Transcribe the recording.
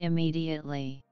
immediately.